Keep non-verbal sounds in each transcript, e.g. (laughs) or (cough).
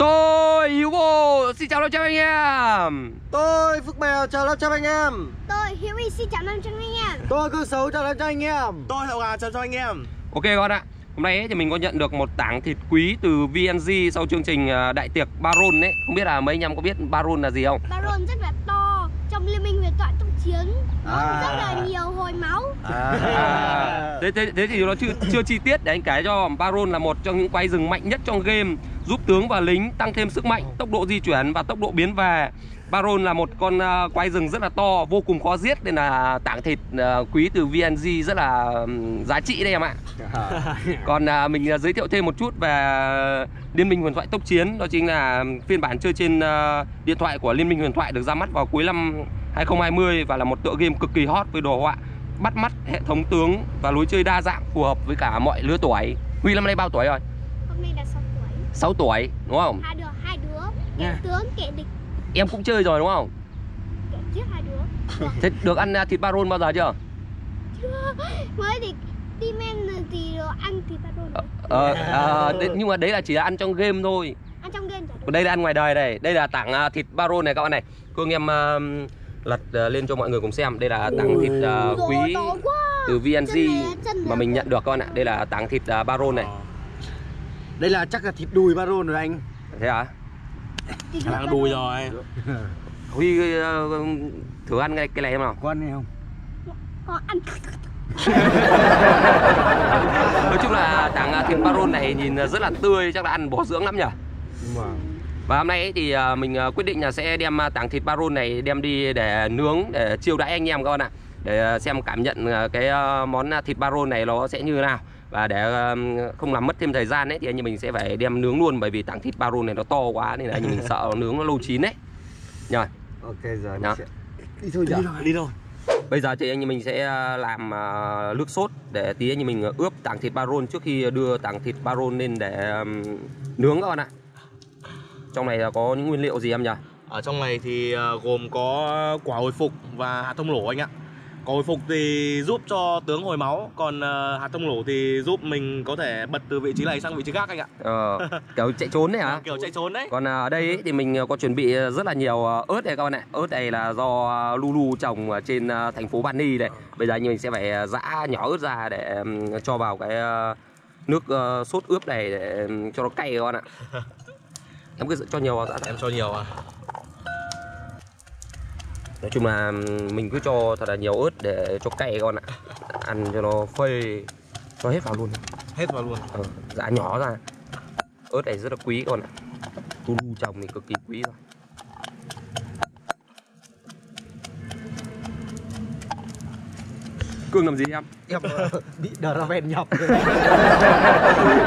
Tôi Hugo xin chào 500 anh em. Tôi Phước Bèo chào 500 anh em. Tôi Hiếu Y xin chào 500 anh em. Tôi Cương Xấu chào 500 anh em. Tôi Hậu Gà chào cho anh em. Ok các bạn ạ. Hôm nay ấy, thì mình có nhận được một tảng thịt quý từ VNG sau chương trình à, đại tiệc Baron đấy Không biết là mấy anh em có biết Baron là gì không? Baron rất là to Trong liên minh huyền thoại tốc chiến. Nó À. rất là nhiều hồi máu. À, thế, thế, thế thì nó chưa chưa chi tiết để anh kể cho Baron là một trong những quái rừng mạnh nhất trong game giúp tướng và lính tăng thêm sức mạnh tốc độ di chuyển và tốc độ biến về Baron là một con à, quái rừng rất là to vô cùng khó giết nên là tảng thịt à, quý từ VNG rất là giá trị đây em ạ (laughs) còn à, mình giới thiệu thêm một chút về Liên minh huyền thoại tốc chiến đó chính là phiên bản chơi trên điện thoại của Liên minh huyền thoại được ra mắt vào cuối năm 2020 và là một tựa game cực kỳ hot với đồ họa bắt mắt hệ thống tướng và lối chơi đa dạng phù hợp với cả mọi lứa tuổi. Huy năm nay bao tuổi rồi? Hôm nay là 6 tuổi 6 tuổi đúng không? Hai đứa, hai đứa tướng, kẻ địch, Em cũng chơi rồi đúng không? giết hai đứa Thế được ăn à, thịt baron bao giờ chưa? chưa? Mới thì Team em thì ăn thịt Baron Ờ, ờ, đấy, nhưng mà đấy là chỉ là ăn trong game thôi. Ăn trong game Còn đây là ăn ngoài đời này. Đây là tảng à, thịt baron này các bạn này. Cương em à, lật à, lên cho mọi người cùng xem. Đây là tảng thịt à, dồi, quý từ VNG Chân này, chân mà mình nhận được các bạn ạ. Đây là tảng thịt à, baron này. Đây là chắc là thịt đùi Baron rồi anh Thế à? Khả năng đùi rồi (laughs) Huy à, thử ăn cái, cái này em nào. Con này không? Còn ăn (laughs) Nói chung là tảng à, thịt baron này nhìn rất là tươi, chắc là ăn bổ dưỡng lắm nhỉ. Vâng Và hôm nay ấy thì mình quyết định là sẽ đem tảng thịt baron này đem đi để nướng để chiêu đãi anh em các bạn ạ. Để xem cảm nhận cái món thịt baron này nó sẽ như thế nào. Và để à, không làm mất thêm thời gian ấy thì anh em mình sẽ phải đem nướng luôn bởi vì tảng thịt baron này nó to quá nên là anh em mình sợ nó (laughs) nướng nó lâu chín đấy. Rồi, Ok giờ Đó. mình sẽ Đi thôi nhỉ Đi thôi bây giờ thì anh em mình sẽ à, làm à, nước sốt để tí anh em mình ướp tảng thịt baron trước khi đưa tảng thịt baron lên để nướng các bạn ạ. Trong này có những nguyên liệu gì em nhỉ? Ở trong này thì gồm có quả hồi phục và hạt thông lỗ anh ạ hồi phục thì giúp cho tướng hồi máu Còn ờ, hạt thông lỗ thì giúp mình có thể bật từ vị trí này sang vị trí khác anh ạ Ờ, kiểu chạy trốn đấy hả? Kiểu chạy trốn đấy Còn à, ở đây ấy, thì mình có chuẩn bị rất là nhiều ớt này các bạn ạ. Ớt này là do Lulu trồng ở trên thành phố Bani đây. Bây giờ anh mình sẽ phải giã nhỏ ớt ra để cho vào cái nước sốt ướp này để cho nó cay các bạn ạ. Em cứ cho nhiều vào đã. Em cho nhiều à Nói chung là mình cứ cho thật là nhiều ớt để cho cay bạn ạ. Ăn cho nó phê cho hết vào luôn. Hết vào luôn Ờ, giã nhỏ ra. Ớt này rất là quý bạn ạ. Lulu trồng thì cực kỳ quý rồi. Cương làm gì em? Em ờ, bị Draven nhọc Nói chung (laughs)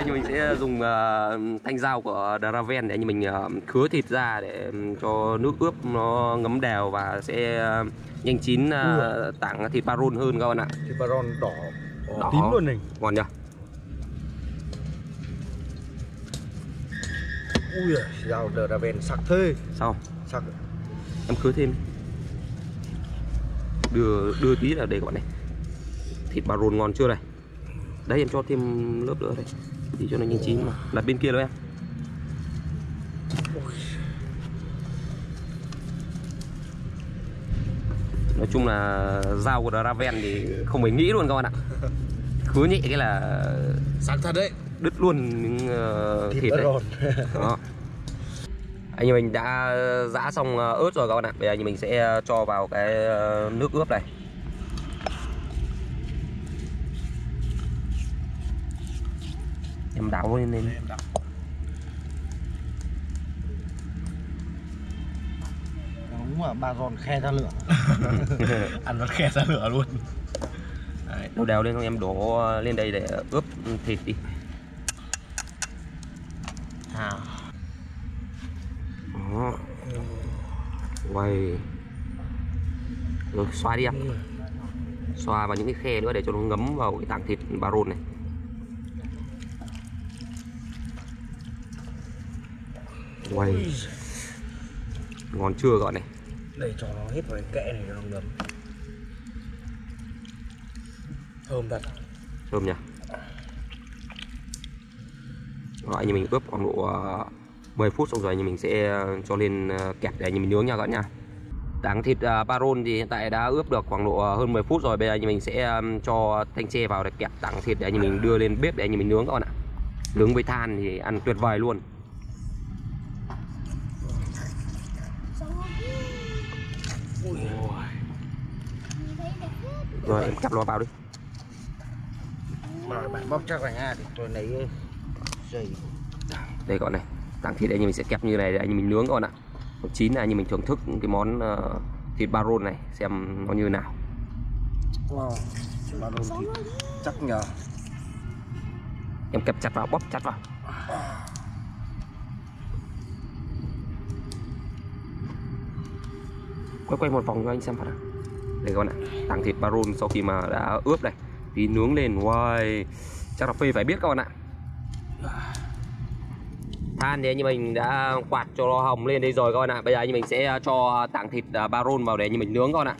là anh mình sẽ dùng ờ, thanh dao của Draven để anh mình ờ, khứa thịt ra để cho nước ướp nó ngấm đều và sẽ ờ, nhanh chín ờ, tảng thịt baron hơn các bạn ạ. Thịt Baron đỏ Đỏ. Tím luôn này Ngon nhỉ? Ui giời, dao Draven sắc thế Sao? Sắc Em khứa thêm. Đưa đưa tí là đây các bạn này. Thịt baron ngon chưa này? Đấy em cho thêm lớp nữa đây. Thì cho nó nhanh chín mà. Đặt bên kia đâu em. Nói chung là dao của Draven thì không phải nghĩ luôn các bạn ạ. Khứa nhẹ cái là Sáng thật đấy đứt luôn những ờ, Thịt thịt đấy. Đó. Anh em mình đã giã xong ờ, ớt rồi các bạn ạ. Bây giờ mình sẽ cho vào cái ờ, nước ướp này. Em đảo lên lên. Đúng mà Baron khe ra lửa (laughs) Ăn nó khe ra lửa luôn Đấy. Đổ đều lên xong em đổ lên đây để ướp thịt đi. À. Đó. Quay. Rồi xoa đi em. Xoa vào những cái khe nữa để cho nó ngấm vào cái tảng thịt baron này. Quay. Ngon chưa bạn này? Để cho nó hết vào cái kẽ này cho nó ngấm. Thơm thật. Thơm nhỉ? Anh em mình ướp khoảng độ ờ, 10 phút xong rồi em mình sẽ ờ, cho lên ờ, kẹp để em mình nướng nha các bạn nha. Tảng thịt baron thì hiện tại đã ướp được khoảng độ hơn 10 phút rồi. Bây giờ em mình sẽ cho thanh tre vào để kẹp tảng thịt để em mình đưa lên bếp để em mình nướng các bạn ạ. Nướng với than thì ăn tuyệt vời luôn rồi em cặp nó vào đi. Mà bạn bóc chắc là nha để tôi lấy dây. Đây bạn này tảng thịt anh em mình sẽ kẹp như này để anh mình nướng bạn ạ. Còn chín là em mình thưởng thức cái món ờ, thịt baron này xem nó như nào. Wow Ba đồn thịt chắc nhờ. Em kẹp chặt vào bóp chặt vào. Quay quay một vòng cho anh xem phát nào đây các bạn ạ tảng thịt baron sau khi mà đã ướp này tí nướng lên wow chắc là phê phải biết các bạn ạ. Than anh em mình đã quạt cho nó hồng lên đây rồi các bạn ạ. Bây giờ em mình sẽ cho tảng thịt à, baron vào để em mình nướng các bạn ạ.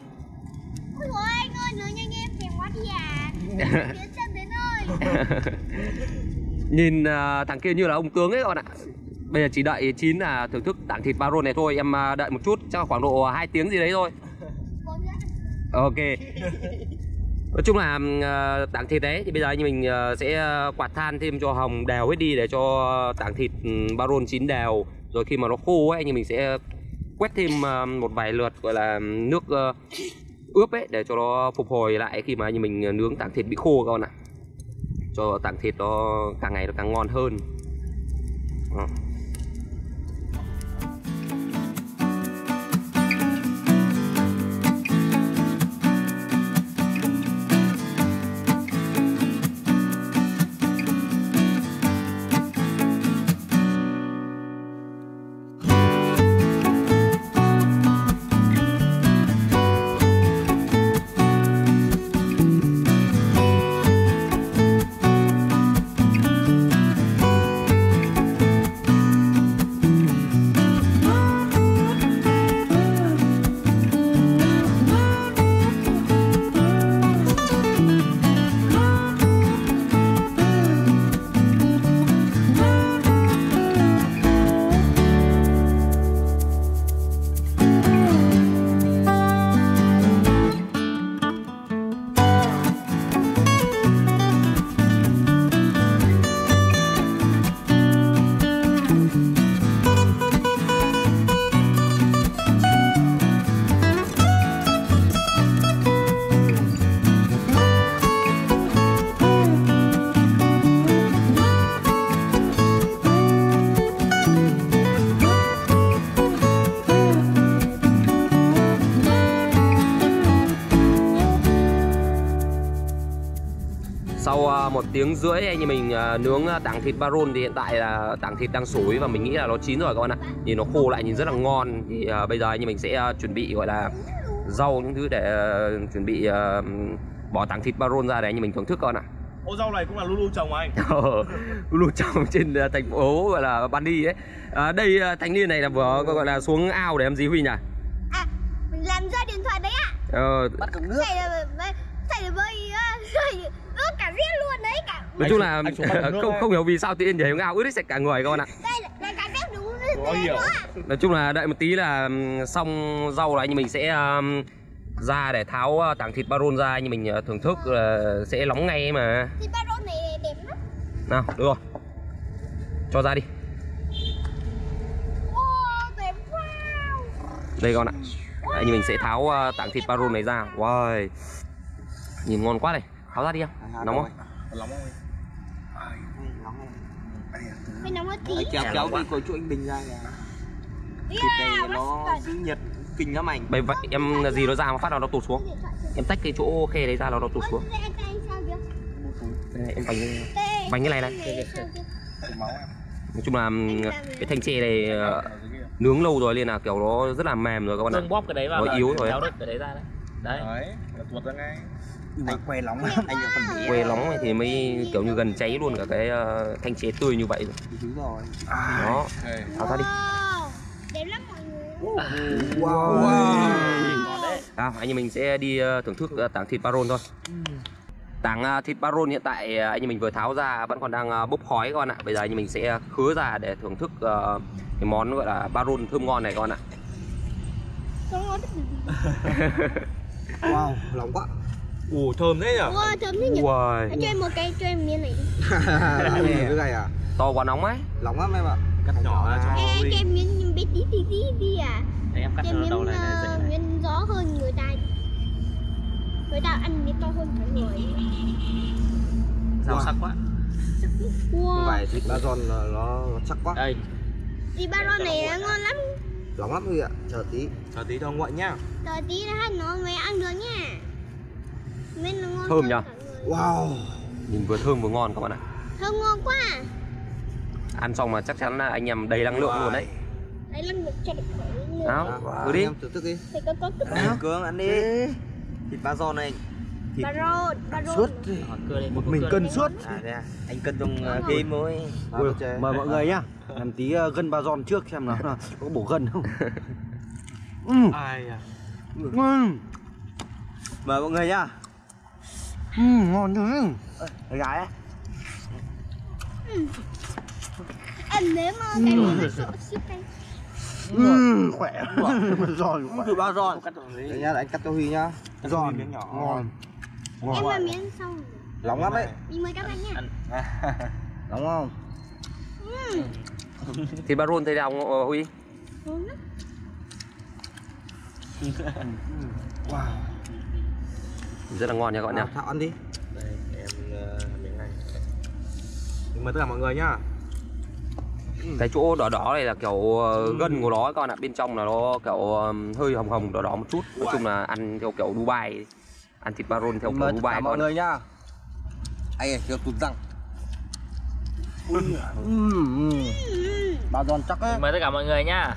Ôi dồi ôi, anh ơi, nướng nhanh em thèm quá đi à. (laughs) Đến (laughs) nhìn à, thằng kia như là ông tướng ấy các bạn ạ. Bây giờ chỉ đợi chín là thưởng thức tảng thịt baron này thôi. Em à, đợi một chút chắc khoảng độ 2 tiếng gì đấy thôi ok. Nói chung là ờ, tảng thịt đấy, thì bây giờ anh mình ờ, sẽ ờ, quạt than thêm cho hồng đều hết đi để cho tảng thịt baron chín đều rồi khi mà nó khô ấy, anh mình sẽ quét thêm một vài lượt, gọi là nước ướp ấy, để cho nó phục hồi lại khi mà anh mình nướng tảng thịt bị khô các bạn ạ. Cho tảng thịt nó càng ngày nó càng ngon hơn. Đó. Tiếng rưỡi anh em mình à, nướng à, tảng thịt baron thì hiện tại là tảng thịt đang sủi và mình nghĩ là nó chín rồi các bạn ạ. Nhìn nó khô lại nhìn rất là ngon. Thì à, bây giờ anh em mình sẽ à, chuẩn bị gọi là rau những thứ để à, chuẩn bị à, bỏ tảng thịt baron ra để anh em mình thưởng thức các bạn ạ. Ô rau này cũng là Lulu trồng anh (laughs) Lụt trong trên à, thành phố gọi là Bandi ấy. À, đây à, thanh niên này là vừa gọi là xuống ao để làm gì Huy nhỉ? À, mình làm rơi điện thoại đấy ạ Ờ, Bắt cặp nước Chạy là chạy là bơi (laughs) Rồi ướt cả riết luôn đấy cả nói chung là (laughs) không đấy. không hiểu vì sao tự nhiên nhảy xuống ao ướt hết sạch cả người các bạn ạ. Đây là, cái đúng nói chung là đợi một tí là xong rau là anh mình sẽ ra để tháo uh, tảng thịt baron ra anh mình uh, thưởng thức là sẽ nóng ngay mà. Thì baron này đẹp lắm nào được rồi. Cho ra đi. Wow, đẹp wow đây con ạ. Anh mình sẽ tháo uh, tảng thịt baron này ra. Wow nhìn ngon quá này tháo ra đi em. Nóng không? Lóng không? Phải nóng tí kéo kéo cái cối chuỗi anh bình ra kìa. Thịt này nó giữ nhiệt kinh lắm anh. Bây vậy em gì nó ra mà phát nào nó tụt xuống. Em tách cái chỗ khe đấy ra nó nó tụt xuống. đây em vành Đây, vành cái này này. nói chung là cái thanh tre này uh, nướng lâu rồi nên là kiểu nó rất là mềm rồi các bạn ạ. bóp cái đấy vào Nó là yếu rồi. kéo được cái đấy ra đấy. Đấy. Đấy, là tuột ra ngay anh que nóng lắm. anh nóng này thì mới kiểu như gần cháy luôn cả cái ờ, thanh chế tươi như vậy. Rồi đúng rồi. Đó. Đây. tháo ra đi. Wow, đẹp lắm mọi người. Wow, đấy. À, anh em mình sẽ đi ờ, thưởng thức ờ, tảng thịt baron thôi. Tảng à, thịt baron hiện tại à, anh em mình vừa tháo ra vẫn còn đang à, bốc khói các bạn ạ. Bây giờ anh em mình sẽ khứa ra để thưởng thức à, cái món gọi là baron thơm ngon này các bạn ạ. (laughs) Wow lòng quá Ủ thơm thế nhở Wow, thơm thế nhỉ? Uầy, Cho em một cái, cho em miếng này. (laughs) Đi cái này à? To quá nóng ấy. lòng lắm em ạ. Cắt nhỏ ra cho Ê, cho em miếng bé tí tí tí đi à. Để em cắt Cho miếng, đầu này này ờ, dậy này. miếng gió hơn người ta. Người ta ăn miếng to hơn cả người. Rau sắc quá. Wow. Phải thịt ba giòn nó, nó chắc quá. Đây, Thì ba lon này nó ngon lắm. Lòng lắm Huy ạ. Chờ tí. Chờ tí cho nguội nhá Chờ tí nữa nó mới ăn được nha Thơm nhỉ? wow. Nhìn vừa thơm vừa ngon các bạn ạ. Thơm ngon quá. Ăn xong mà chắc chắn là anh em đầy năng lượng luôn đấy. Đấy là một cho được Nào, wow. cứ đi. em thử thức đi. Thì có có tức cương ăn đi. Thịt ba giòn này. Thịt Ba rô, ba rô suốt. Đây, một mình cân suốt. À à, anh cân trong uh, game thôi. Ui, Mời mọi người nhá. (laughs) Làm tí uh, gân ba giòn trước xem nó (laughs) có bổ gân không? (laughs) Ừm, Ai à. Ừm. Mời mọi người nhá Ừm, ngon thế Ê, gái ấy Em nếm ờ, cái miếng nó sổ xíu cay Ừm, khỏe. (laughs) Giòn khỏe thịt ba giòn. Đấy nhá, để anh cắt cho Huy nhá. Giòn, miếng nhỏ. ngon. Em làm miếng xong Lòng lắm đấy Mình mời các bạn nha. Đúng (laughs) không? Thịt baron thế nào ờ, Huy? Ngon lắm. (laughs) Wow Rất là ngon nha các bạn nhá. Thảo ăn đi Đây em uh, miếng này Mình mời tất cả mọi người nhá Cái chỗ đỏ đỏ này là kiểu ờ, gân của nó các bạn ạ. Bên trong là nó kiểu ờ, hơi hồng hồng đỏ đỏ một chút. Nói chung là ăn theo kiểu Dubai. Ăn thịt baron theo kiểu Mời tất Dubai mọi người nhá Anh này, chưa tụt răng. Ba giòn chắc ấy Mời tất cả mọi người nhá.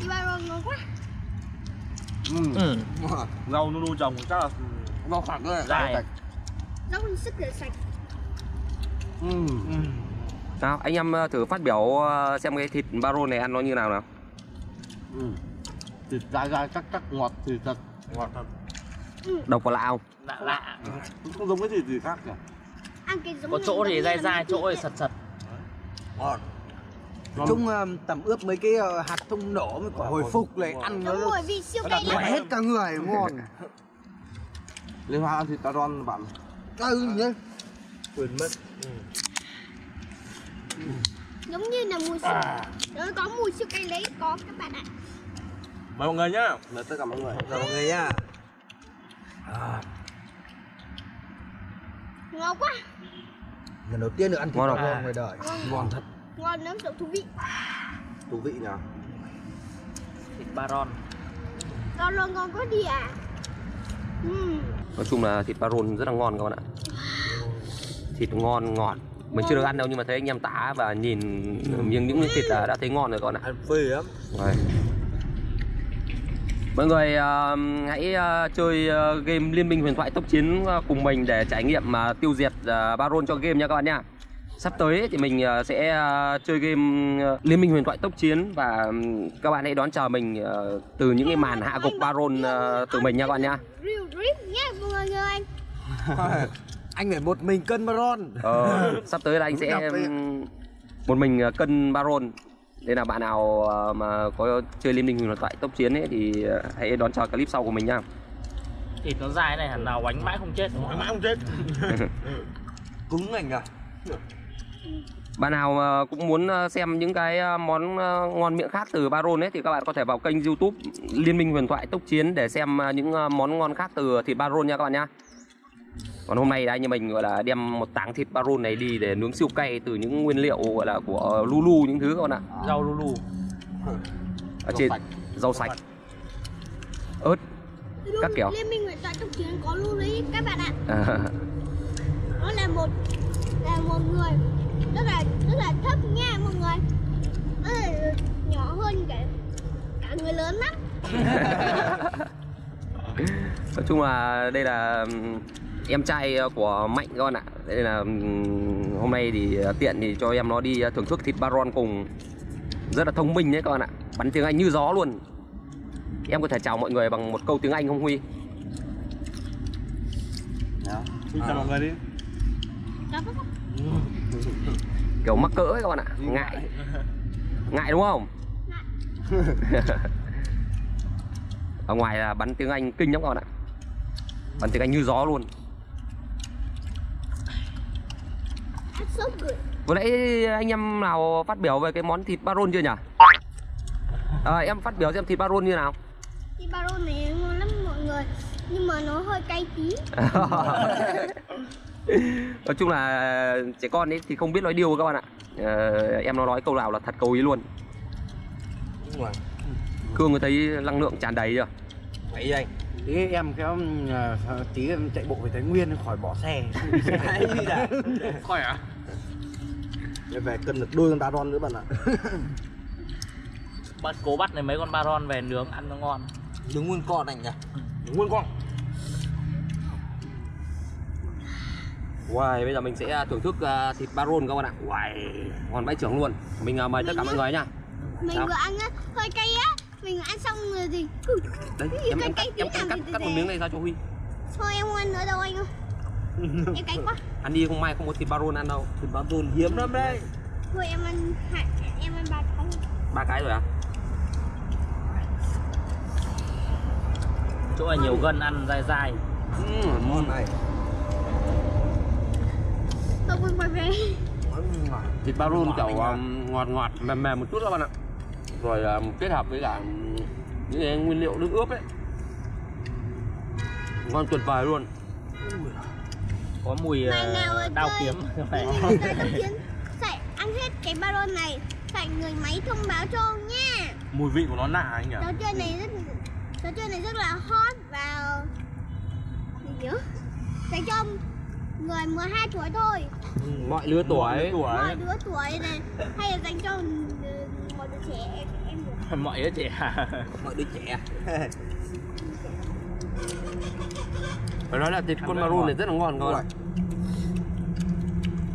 Thì ba rô ngon quá Ừm. Ừ. Rau nu nu trồng chắc là Rau sạch đấy Dài. Rau con sức rửa sạch Ừm. Nào, anh em ờ, thử phát biểu ờ, xem cái thịt baron này ăn nó như nào nào. Ừm. Thịt dai dai chắc chắc ngọt thì thật ngọt thật Độc và lạ không? Lạ lạ. Không giống cái gì gì khác cả Ăn cái giống Có này chỗ giống thì như dai dai, chỗ thì thịt sật sật. Ngon Nói chung um, tầm ướp mấy cái hạt thông nổ với quả hồi phục này ăn nó Đúng rồi vì siêu cay khỏe lắm hết cả người ngon (laughs) Liên hoan ăn thịt ba giòn bạn ừ nhá. Quên mất. Giống như là mùi siêu Nó có mùi siêu cay lấy có các bạn ạ. Mời mọi người nhá. Mời tất cả mọi người. Chào mọi người nhá. Ngon quá. Lần đầu tiên được ăn thịt Ngon giòn ngoài đời. Ngon. Thật. Ngon. Lắm kiểu thú vị. Thú vị nhỉ? Thịt baron. Rau lon ngon quá đi à. Ừm Nói chung là thịt baron rất là ngon các bạn ạ. Thịt ngon ngọt. Mình chưa được ăn đâu nhưng mà thấy anh em tả và nhìn miếng những miếng thịt là đã thấy ngon rồi các bạn ạ. Ăn phê lắm Rồi. Mọi người ờ, hãy ờ, chơi ờ, game Liên minh huyền thoại tốc chiến cùng mình để trải nghiệm mà tiêu diệt ờ, Baron cho game nha các bạn nha. Sắp tới thì mình ờ, sẽ ờ, chơi game ờ, Liên minh huyền thoại tốc chiến và các bạn hãy đón chờ mình từ những cái màn hạ gục Baron từ mình nha các bạn nha. Real drip nhé mọi người (laughs) anh phải một mình cân baron Ờ, sắp tới là anh sẽ một mình cân Baron. Nên là bạn nào mà có chơi Liên minh huyền thoại tốc chiến ấy thì hãy đón chờ clip sau của mình nha. Thịt nó dài này hẳn nào bánh mãi không chết. Mãi mãi không chết (laughs) Cứng anh à Bạn nào cũng muốn ờ, xem những cái ờ, món ờ, ngon miệng khác từ Baron ấy thì các bạn có thể vào kênh YouTube Liên minh huyền thoại tốc chiến để xem những món ngon khác từ thịt Baron nha các bạn nhá. Còn hôm nay đây như mình gọi là đem một tảng thịt Baron này đi để nướng siêu cay từ những nguyên liệu gọi là của Lulu những thứ các bạn ạ. Rau lulu. Ở trên rau sạch, ớt, Các kiểu. Liên minh nguyện thoại trong chiến có lưu lý các bạn ạ à, (laughs) Nó là một là một người là rất là thấp nha mọi người Nó là nhỏ hơn cả cả người lớn lắm (laughs) nói chung là đây là ừm, em trai của Mạnh các bạn ạ. Đây là ừm, hôm nay thì tiện thì cho em nó đi thưởng thức thịt Baron cùng rất là thông minh đấy các bạn ạ. Bắn tiếng Anh như gió luôn. Em có thể chào mọi người bằng một câu tiếng Anh không Huy? Đó. Xin chào mọi người đi. Kiểu mắc cỡ ấy các bạn ạ. Ngại. (laughs) ngại. Đúng không? (laughs) Ở ngoài là bắn tiếng anh kinh lắm các bạn ạ. Bắn tiếng anh như gió luôn. That's so good. vừa nãy anh em nào phát biểu về cái món thịt baron chưa nhỉ? À, em phát biểu xem thịt baron như nào. Thì baro này ngon lắm mọi người Nhưng mà nó hơi cay tí (laughs) nói chung là trẻ con ấy thì không biết nói điều các bạn ạ. Ờ, em nó nói câu nào là thật câu ý luôn. Cương có thấy năng lượng tràn đầy chưa? Vậy anh. Thế em kéo ờ, tí em chạy bộ về Thái Nguyên khỏi bỏ xe. (laughs) Khỏi à? Để về cân được đôi con đá ron nữa bạn ạ. Bắt cố bắt này mấy con baron về nướng ăn nó ngon. Nướng nguyên con anh nhỉ? Nguyên con Wow, bây giờ mình sẽ thưởng thức à, thịt baron các bạn ạ. Wow, ngon vãi trưởng luôn. Mình à, mời tất cả mọi người nha Mình Sao? vừa ăn hơi cay á. Mình ăn xong rồi thì gì em, cay em, cắt, em, cắt, gì cắt một miếng này ra cho Huy. Thôi em không ăn nữa đâu anh ơi. Em cay quá. (laughs) Ăn đi không may không có thịt baron ăn đâu. Thịt tồn hiếm lắm đấy. Thôi em ăn em ăn ba cái ba cái rồi à? Chỗ này nhiều gân ăn dai dai. Ừm, Ngon này Quên quay về Thịt baron kiểu um, ngọt ngọt mềm mềm một chút các bạn ạ. Rồi um, kết hợp với cả um, những cái nguyên liệu nước ướp ấy. Ngon tuyệt vời luôn. Có mùi đao chơi, kiếm. Phải. ăn hết cái baron này Phải người máy thông báo cho nha. Mùi vị của nó lạ anh nhỉ? Trò chơi này rất Trò chơi này rất là hot và Gì nhớ Dành cho người 12 tuổi thôi. Mọi lứa tuổi. Mọi đứa tuổi. Này Hay là dành cho ừ, mọi đứa trẻ em, em được. (laughs) Mọi đứa trẻ. Mọi đứa trẻ. (laughs) Phải nói là thịt con baron này rất là ngon ạ.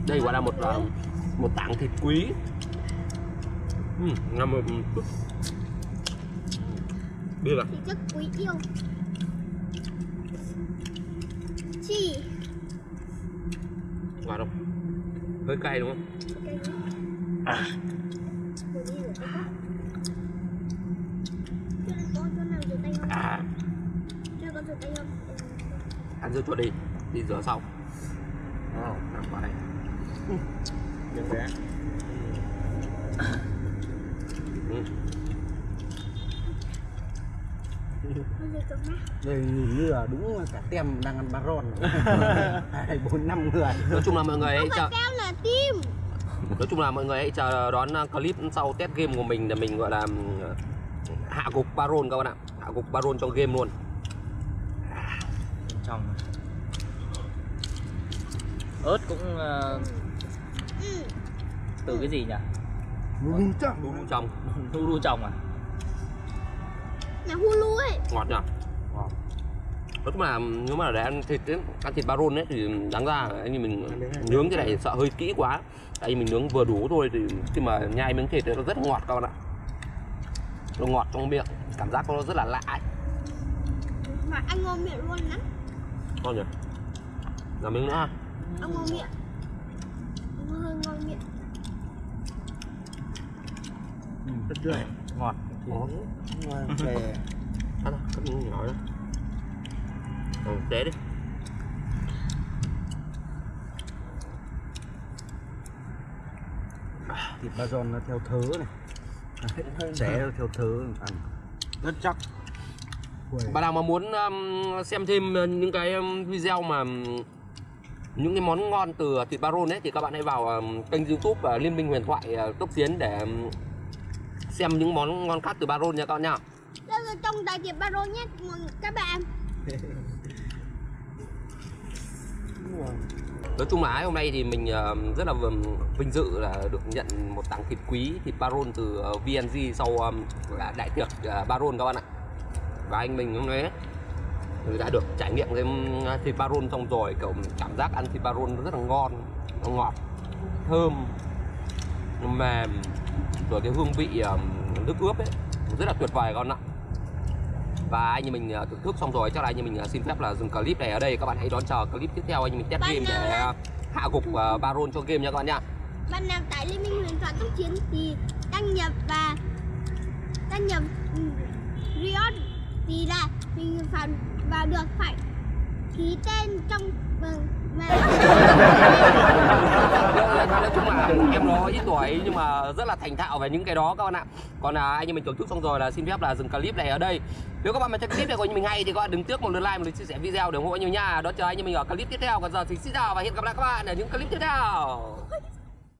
Đây gọi là một uh, một tảng thịt quý. Ừm, nằm ở Biết là thì rất quý yêu. Chi ngon không? Hơi cay đúng không? Cái gì? Rồi đi rửa tay quá. Cho có chỗ nào rửa tay không? À, không? ăn dưa chuột đi Đi rửa sau. Wow, nằm vào đây. Miếng bé Ừ. Con rửa chỗ mắt Đây nhìn như là đúng cả tem đang ăn baron (laughs) Hai, bốn, năm người. Nói chung là mọi người chờ là tim. Nói chung là mọi người hãy chờ đón uh, clip sau test game của mình để mình gọi là um, hạ gục Baron các bạn ạ. Hạ gục Baron trong game luôn. Trong. Ớt cũng ừ. từ cái gì nhỉ? Chắc Đu đu trong. Đu đu trồng à? Là hulu ấy. Ngọt nhỉ Nói chung là nếu mà để ăn thịt ấy, ăn thịt Baron ấy thì đáng ra anh em mình nướng cái này sợ hơi kỹ quá. Tại vì mình nướng vừa đủ thôi thì khi mà nhai miếng thịt ấy, nó rất ngọt các bạn ạ. Nó ngọt trong miệng Cảm giác nó rất là lạ ấy. Mà ăn ngon miệng luôn lắm Ngon nhỉ? Làm miếng nữa ha? Ăn ngon miệng. Nó hơi ngon miệng. Rất rưỡi ngọt Về. (laughs) Ăn thôi, cắt miếng nhỏ nữa Ừ, té đi. Thịt baron nó theo thớ này. Xé theo thớ ăn. Rất chắc. Bạn nào mà muốn um, xem thêm uh, những cái um, video mà um, những cái món ngon từ thịt baron ấy thì các bạn hãy vào um, kênh youtube uh, Liên minh huyền thoại uh, Tốc Chiến để um, xem những món ngon khác từ baron nha các bạn nha. Đây là trong đại tiệc baron nhé các bạn (laughs) Nói chung là hôm nay thì mình ờ, rất là vinh dự là được nhận một tặng thịt quý, thịt baron từ ờ, VNG sau đại đại tiệc ờ, baron các bạn ạ. Và anh mình hôm nay ừ, đã được trải nghiệm cái thịt baron xong rồi, kiểu, cảm giác ăn thịt baron rất là ngon, nó ngọt, thơm mềm, rồi cái hương vị nước ướp ấy, rất là tuyệt vời các bạn ạ và anh như mình ờ, thưởng thức xong rồi chắc là anh như mình ờ, xin phép là dừng clip này ở đây. Các bạn hãy đón chờ clip tiếp theo anh như mình test Bạn game để là- hạ gục ờ, Baron cho game nha các bạn nha. Bạn nào tải liên minh huyền thoại tốc chiến thì đăng nhập và đăng nhập ừ, Riot thì là mình phải vào được phải ký tên trong vâng mà nói chung là em nó ít tuổi nhưng mà rất là thành thạo về những cái đó các bạn ạ. Còn là anh em mình thưởng thức xong rồi là xin phép là dừng clip này ở đây. Nếu các bạn mà thấy clip này của anh mình hay thì các bạn đừng tiếc một lượt like, một lượt chia sẻ video để ủng hộ nhiều nha. Đó chờ anh em mình ở clip tiếp theo. Còn giờ thì xin chào và hẹn gặp lại các bạn ở những clip tiếp theo.